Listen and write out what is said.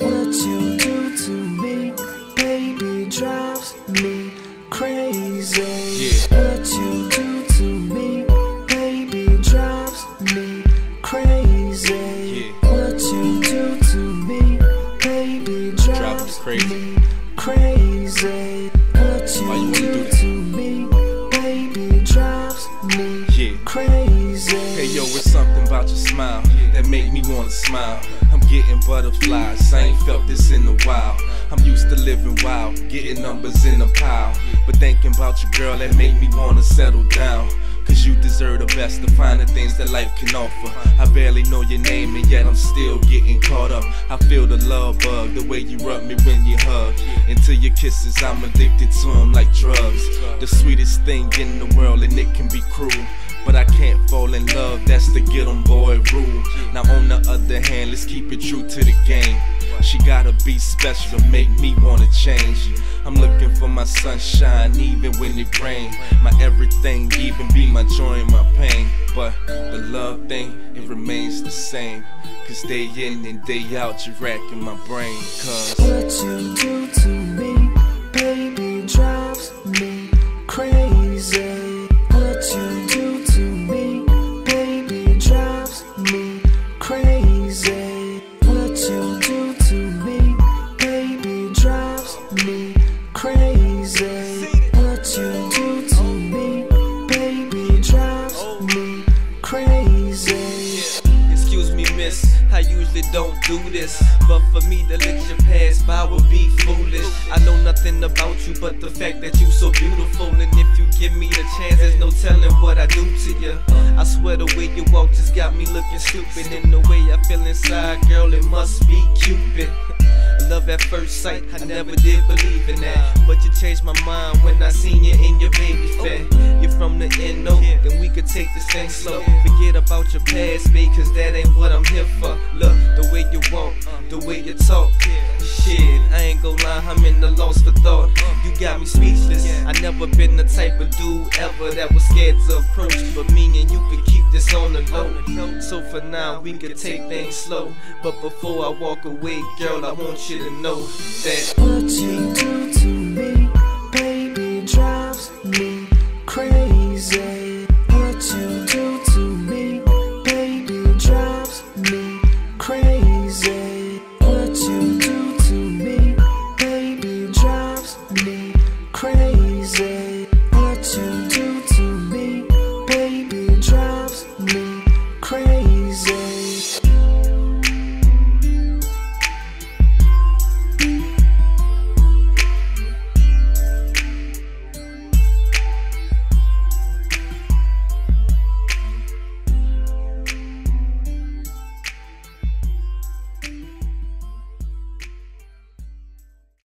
What you do to me, baby, drives me crazy. Yeah. What you do to me, baby, drives me crazy. Yeah. What you do to me, baby, drives crazy. me crazy. What you, Why you do do to me, Hey yo, it's something about your smile that make me wanna smile. I'm getting butterflies, I ain't felt this in a while. I'm used to living wild, getting numbers in a pile. But thinking about you, girl, that make me wanna settle down. Cause you deserve the best the things that life can offer. I barely know your name, and yet I'm still getting caught up. I feel the love bug, the way you rub me when you hug. Into your kisses, I'm addicted to them like drugs. The sweetest thing in the world, and it can be cruel. But I can't fall in love, that's the get 'em boy rule. Now, on the other hand, let's keep it true to the game. She gotta be special to make me wanna change. I'm looking for my sunshine, even when it rains. My everything, even be my joy and my pain. But the love thing, it remains the same. Cause day in and day out, you're racking my brain. Cause What you do to me, I usually don't do this. But for me to let you pass by would be foolish. I know nothing about you but the fact that you so beautiful. And if you give me the chance, there's no telling what I do to you. I swear the way you walk just got me looking stupid. In the way I feel inside, girl, it must be Cupid. Love at first sight, I never did believe in that. Changed my mind when I seen you in your baby fat. You're from the NO, then we could take this thing slow. Forget about your past, babe, cause that ain't what I'm here for. Look, the way you walk, the way you talk. Shit, I ain't gon' lie, I'm in the lost for thought. You got me speechless. I never been the type of dude ever that was scared to approach. But me and you could keep this on the low. So for now, we could take things slow. But before I walk away, girl, I want you to know that. What you do